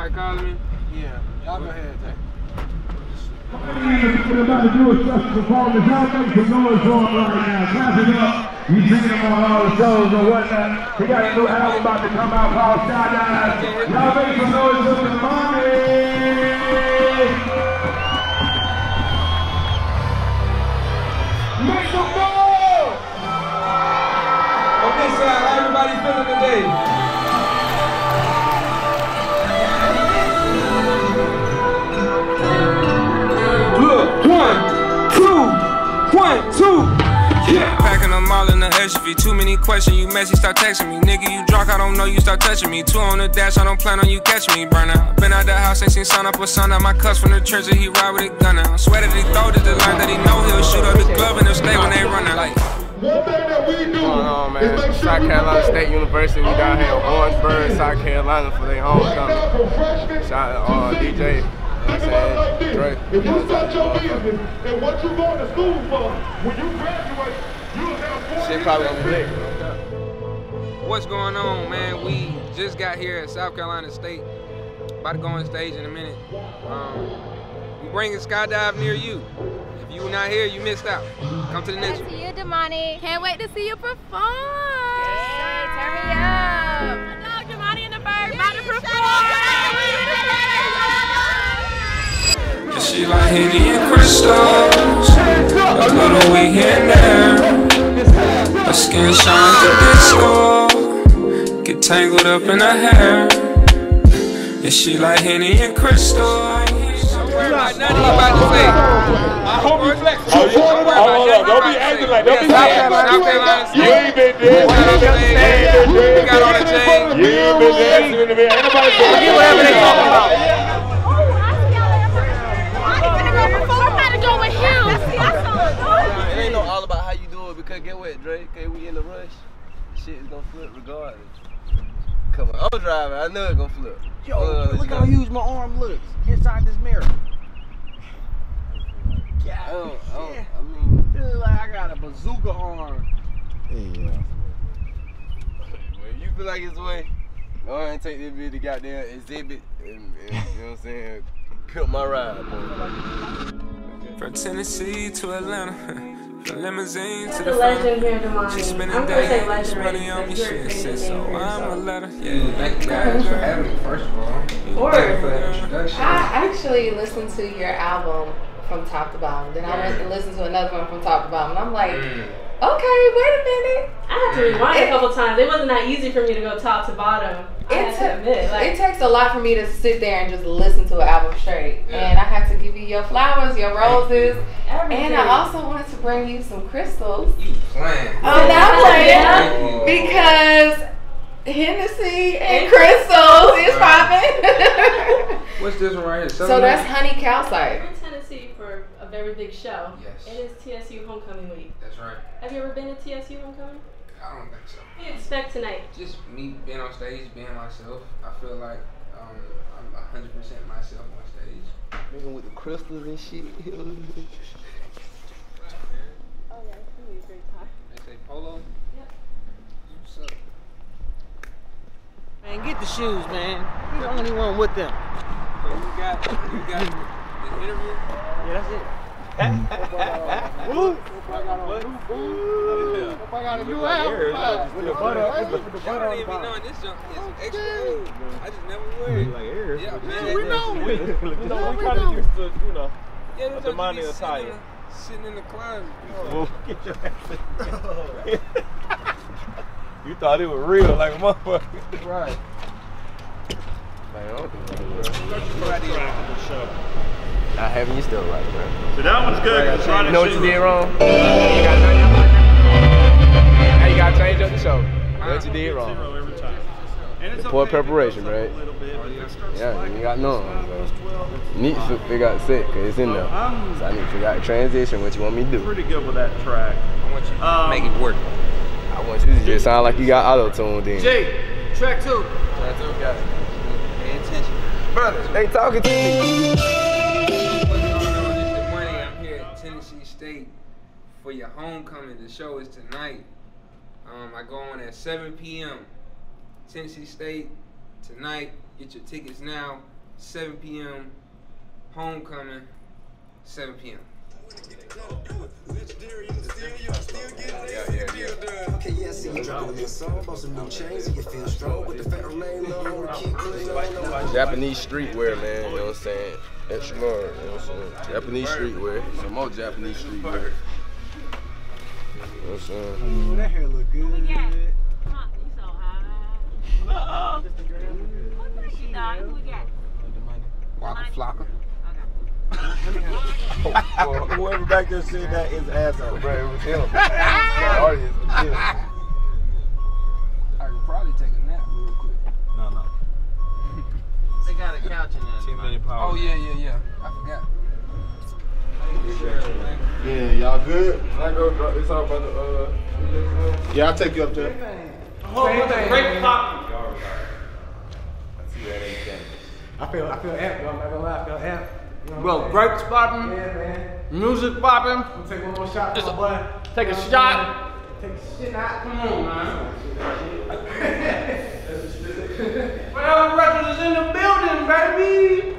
somebody calling me? Yeah, y'all go ahead, Jay. We're about to do a special performance. Y'all make some noise for him right now. Clap it up. You seen him on all the shows and whatnot. He got a new album about to come out called Skydive. Y'all make some noise for Domani. Make some noise! One, two. Yeah. Packing them all in the SUV. Too many questions, you messy, start texting me. Nigga, you drunk, I don't know, you start touching me. Two on the dash, I don't plan on you catching me. Burn out. Been out the house, ain't seen sun up or sun out. My cuss from the trenches, he ride with a gun out. Swear that he throw it the line that he know he'll shoot up the glove and he'll stay when they run out. Like, One thing that we do Going on, man. is make sure South Carolina State University, we down here in Orangeburg, South Carolina for their Right now, homecoming. for Shout out to uh, to DJ. Seniors, You know Think about like this. Dre. If you start your business and what you going to school for, when you graduate, you'll have four Shit years probably gonna be experience. lit. what's going on, man? We just got here at South Carolina State. About to go on stage in a minute. Um, we bringing Skydive near you. If you were not here, you missed out. Come to the next one. See you, Domani. Can't wait to see you perform. Yay, turn me up. She like Henny and crystals, a little weak here and there. Her skin shines to disco, get tangled up in her hair. Yeah, she like Henny and crystals. Don't worry about nothing you about to say. I hope you flex. Oh, you- hold on, hold on. Don't be acting like, don't be South acting like Carolina, South Carolina you ain't been there. We got all the You ain't been there. We got all the chains. You ain't been there. You ain't been there. Driving. I know it's gonna flip. Yo, Uh, look how huge my arm looks inside this mirror. God, don't, I, yeah. I mean, Dude, like I got a bazooka arm. well, if you feel like it's the way, go ahead and take this video to goddamn exhibit and, and you know what I'm saying, pimp my ride, boy. From Tennessee to Atlanta, from limousine to the the legend here, Domani. She spending I'm gonna say days legend money on me, because shit. Said so I'm a so. letter. Yeah, Thank you guys for having me, first of all. Or- Thank you for that introduction. I actually listened to your album from top to bottom. Then I went and listened to another one from top to bottom. And I'm like, Mm. Okay, wait a minute. I had to rewind a couple times. It wasn't that easy for me to go top to bottom. I It, had to ta- admit, it takes a lot for me to sit there and just listen to an album straight. Yeah. And I have to give you your flowers, your roses. everything. And I also wanted to bring you some crystals. You playing. I'm not playing. Yeah. Because Hennessy and crystals is popping. What's this one right here? so that's honey calcite. we're in Tennessee for a very big show. Yes. It is TSU Homecoming Week. That's right. Have you ever been to TSU Homecoming? I don't think so. What do you expect tonight? Just me being on stage, being myself. I feel like um, I'm 100% myself on stage. Nigga with the crystals and shit. Oh yeah, it's gonna be a great time. They say polo. Yep. What's up? Man, get the shoes, man. You're the only one with them. So you got, you got the interview. Yeah, that's it. I got a new album. With the butter, with the Y'all butter don't on even the be knowing bottom. this junk is extra old. I just never wear it. Like air. Yeah, man. Yeah, we know. We, you know, we kind of used to, you know. Yeah, this the junk money be sitting in attire. the- Sitting in the closet. Well, get your ass You thought it was real, like a motherfucker. Right. Man, I don't you having you still right, bro. So that one's good. 'cause Ronnie You know what you did wrong? You gotta, now you gotta change up the show. What you did wrong. Zero. And it's Poor okay preparation, goes right? a little bit, but it starts Yeah, sliding. you got none. Goes So. 12, it's You need to figure out set, cause it's in there. I'm- So I need to figure out transition, what you want me to do. Pretty good with that track. I want you to Um, make it work. I want you to just sound like you got auto tuned in. Jay, track two. Track two, guys. Pay attention. Brother, they talking to me. For your homecoming. The show is tonight. Um, I go on at 7 p.m. Tennessee State tonight. Get your tickets now. 7 p.m. Homecoming, 7 p.m. Okay, yeah, see you dropping your song, bought some new chains, and you feel strong with the federal name clean. Japanese streetwear, man. You know what I'm saying? Extra large. You know what I'm saying? Japanese streetwear. Some more Japanese streetwear. You know what I'm? That hair look good. we got? Come on, you so high. Oh, thank you, dog. Who we got? Waka Flocka. Well, oh, whoever back there said that is asshole, bro. It was him. Artist, it was him. I could probably take a nap real quick. No, no. They got a couch in there. 10 million pounds. Oh, yeah, yeah, yeah. I forgot. Yeah, y'all good? I go drop this off by the, uh, yeah, I'll take you up there. Oh, Great pop. I feel I feel amped, though. I'm not gonna lie, I feel amped. You know what Bro, grapes popping. Yeah, man. music popping. I'm gonna take one more shot for Just my boy. Take a shot. Take the shit out. Come on, man. Well, Records is in the building, baby.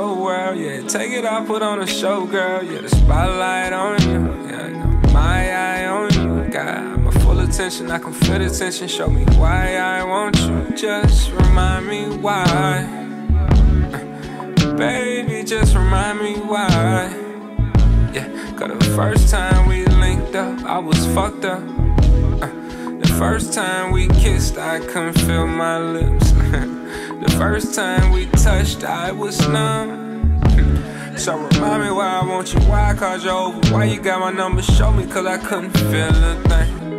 Your world, yeah. Take it out, put on a show, girl. Yeah, the spotlight on you. Yeah, my eye on you. Got my full attention, I can feel the tension. Show me why I want you. Just remind me why. Baby, just remind me why. Yeah, cause the first time we linked up, I was fucked up. Uh, the first time we kissed, I couldn't feel my lips. The first time we touched, I was numb. So remind me why I want you, why I called you over, why you got my number, show me, cause I couldn't feel a thing.